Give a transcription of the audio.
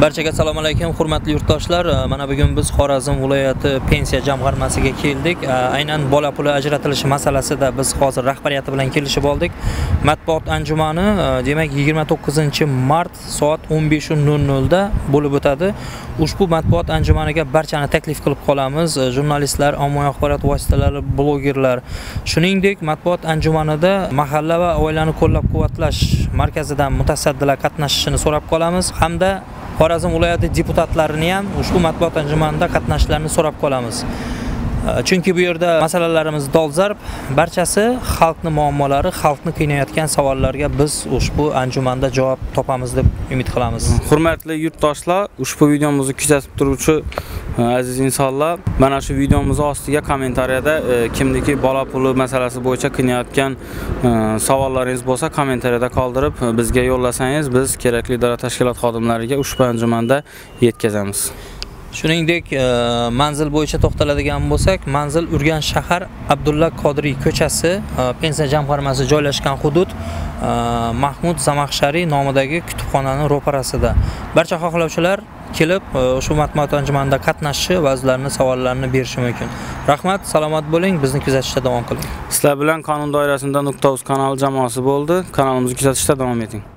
Barchaga assalomu alaykum, hurmatli yurtdoshlar. Mana bugun biz Xorazm viloyati pensiya jamg'armasiga keldik. Aynan bola puli ajratilishi masalasida biz hozir rahbariyati bilan kelishib oldik. Matbuot anjumani demak 29-mart soat 15:00 da bo'lib o'tadi. Ushbu matbuot anjumaniga barchani taklif qilib qolamiz. Jurnalistlar, ommaviy axborot vositalari, blogerlar, shuningdek matbuot anjumanida mahalla va oilani qo'llab-quvvatlash markazidan mutasaddilar qatnashishini so'rab qolamiz hamda Xorazm viloyati deputatlarini ham ushbu matbuot anjumanida qatnashishlarini so'rab qolamiz. Chunki bu yerda masalalarimiz dolzarb, barchasi xalqning muammolari, xalqni qiynayotgan savollarga biz ushbu anjumanda javob topamiz deb umid qilamiz. Hurmatli yurtdoshlar, ushbu videomizni kuzatib turuvchi aziz insonlar, mana shu videomiz ostiga kommentariyada e, kimniki bola puli masalasi bo'yicha qiynayotgan e, savollaringiz bo'lsa, kommentariyada qoldirib e, bizga yo'llasangiz, biz kerakli davlat tashkilot xodimlariga ushbu anjumanda yetkazamiz. Shuningdek, manzil bo'yicha to'xtaladigan bo'lsak, manzil Urgan shahar Abdulla Qodiriy ko'chasi, pensiya jamg'armasi joylashgan hudud Mahmud Zamaxshariy nomidagi kutubxonaning ro'parasida. Barcha xohlovchilar kelib e, o'sha matbuot anjumanida qatnashishi va o'zlarini savollarini berishi mumkin. Rahmat, salomat bo'ling, bizni kuzatishda davom qiling. Sizlar bilan qonun doirasida Nuqta.uz kanali jamoasi bo'ldi. Kanalimizni kuzatishda davom eting.